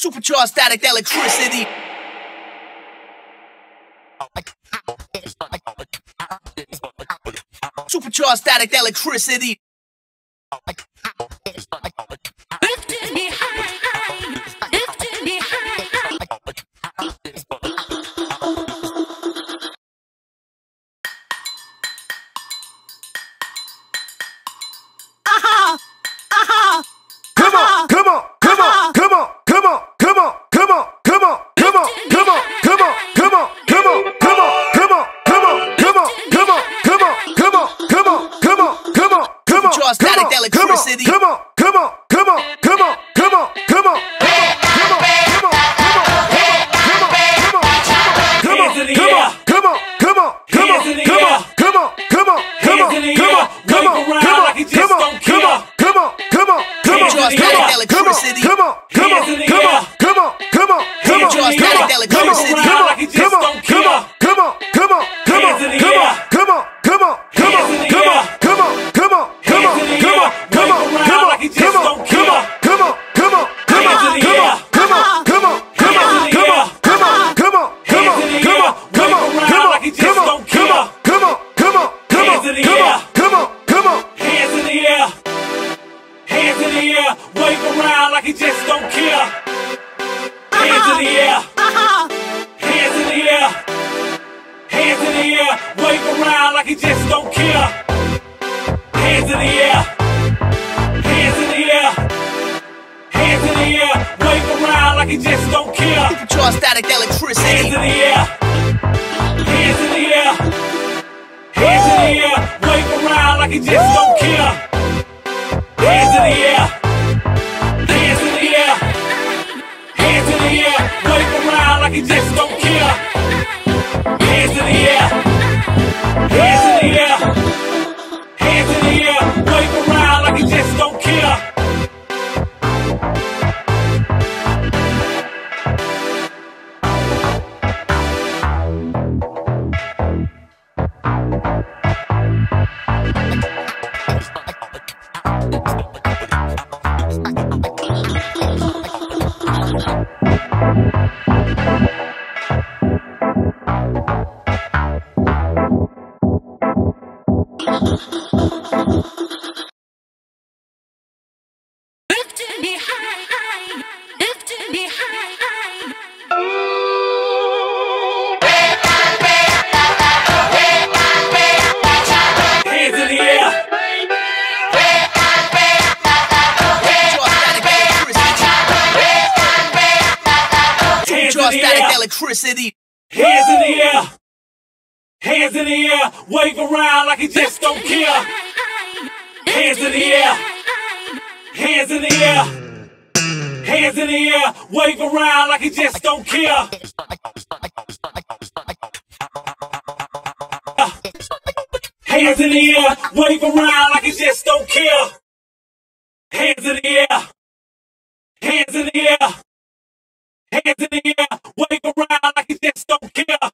Supercharged static electricity. Supercharged static electricity. Electricity. Come on, come on, come on, come on, come on, come on, come on, come on, come on, come on, come on, come on, Hands in the come on, air. come on, come on, come on, Hands in the come on, air. come on, come on, come Hands on, in the come air. on, come on, Wave around come on, like you just come on, don't come on, care. come on, come on, come on, Hands in the come air. on, Electricity. come on, come on, Hands in the come on, air. come on, come on, come on, Hands in the come air. on, come on, Wave come around on, like you just come on, don't come on, care. come you just don't care. Supercharged static electricity. Hands in the air. Hands in the air. Hands in the air. Wave around like you just don't care. Electricity. air. Supercharged static electricity. Hands in the air. Hands in the air. Wave around like you just don't care. Hands in the air. Hands in the air. Hands in the air. Wave around like you just don't care. Hands in the air. Wave around like you just don't care. Hands in the air. Hands in the air. Hands in the air. Wave around like you just don't care.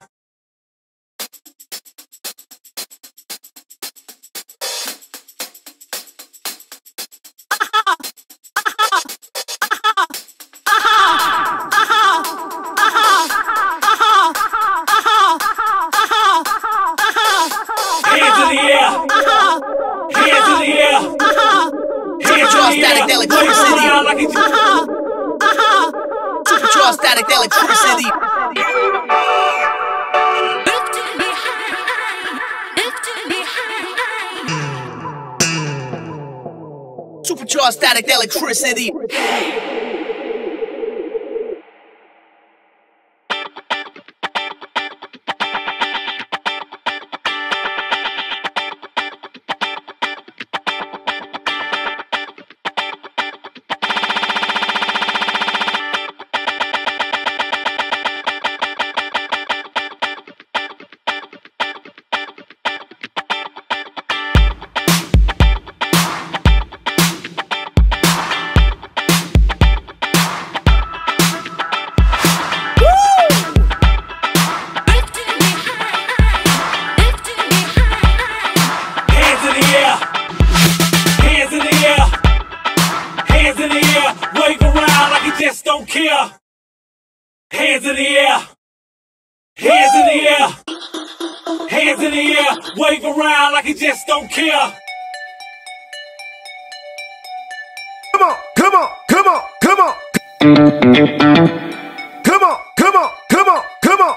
draw static electricity. Uh-huh. Uh-huh. Uh-huh. To draw static electricity. Supercharged static electricity. Lifting don't electricity. Hands in the air. Hands in the air. Hands in the air. Wave around like you just don't care. Come on, come on, come on, come on. Come on, come on, come on, come on.